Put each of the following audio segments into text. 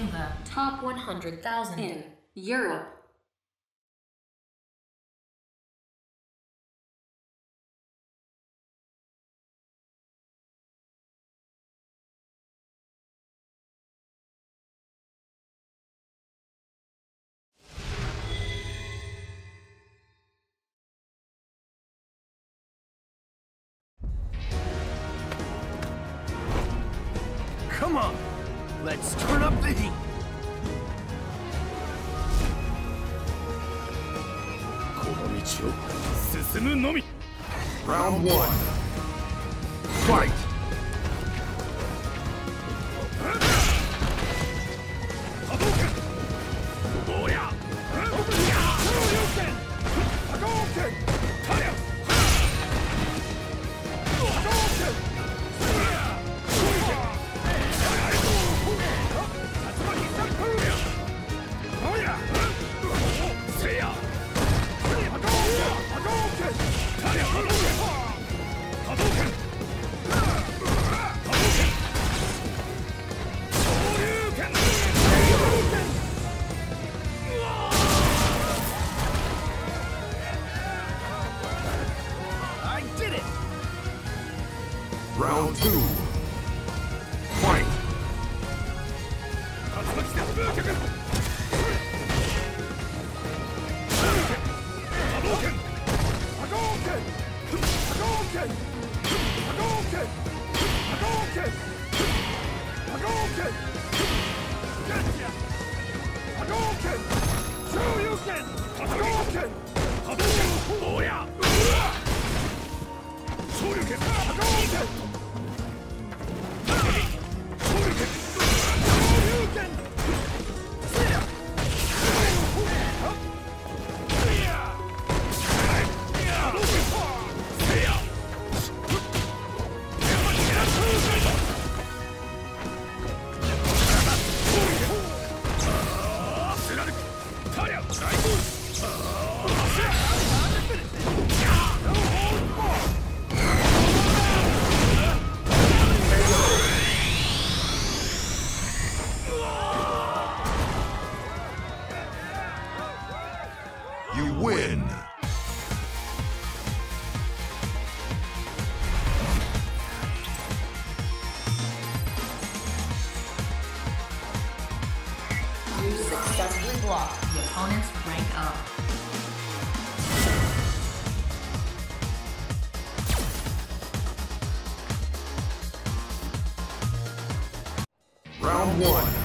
became the top 100,000 in Europe. Come on! Let's turn 進むのみ Round 1 Fight! Okay. you successfully block the opponent's rank up. Round one.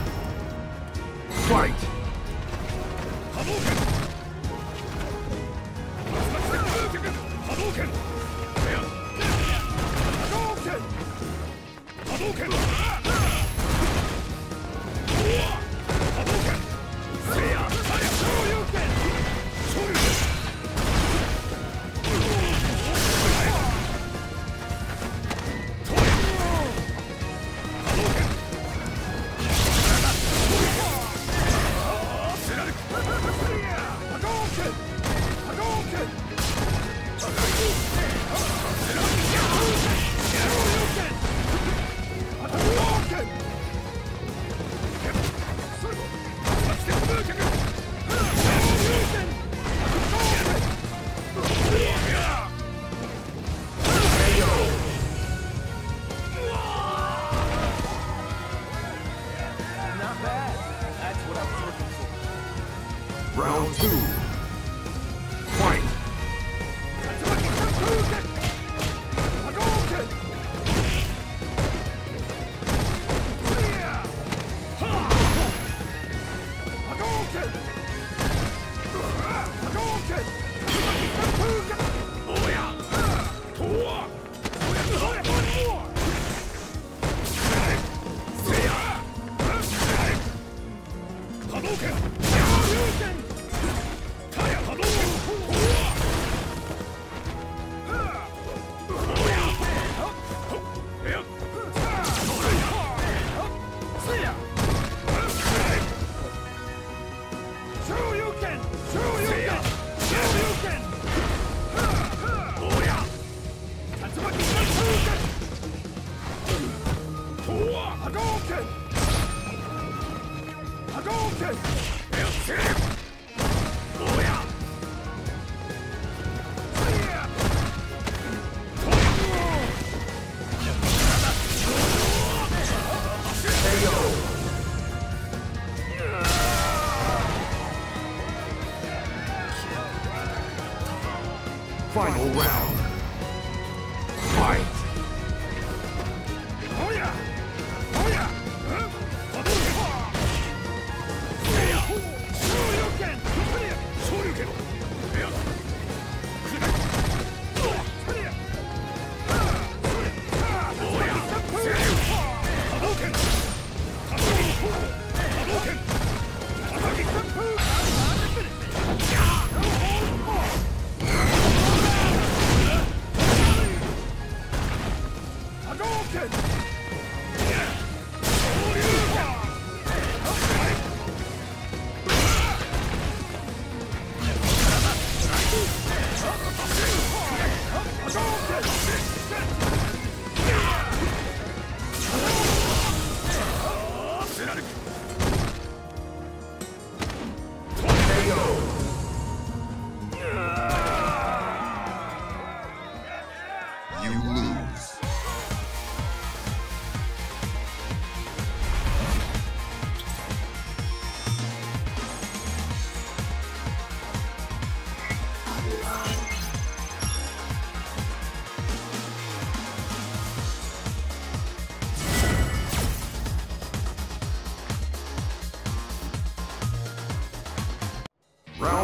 Hadouken! Hadouken! Hadouken! Oya! Toa! よっしゃ!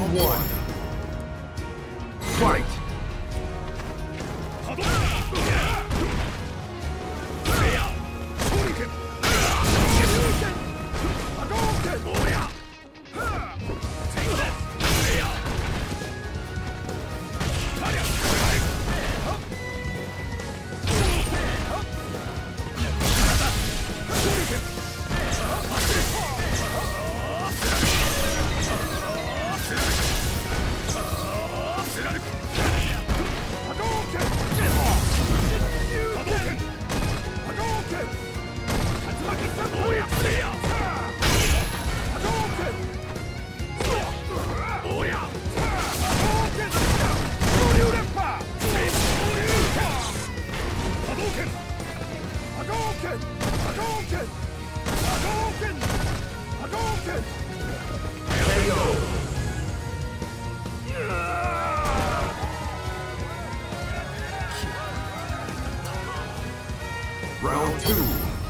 Round one. Fight! Round two.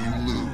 you lose.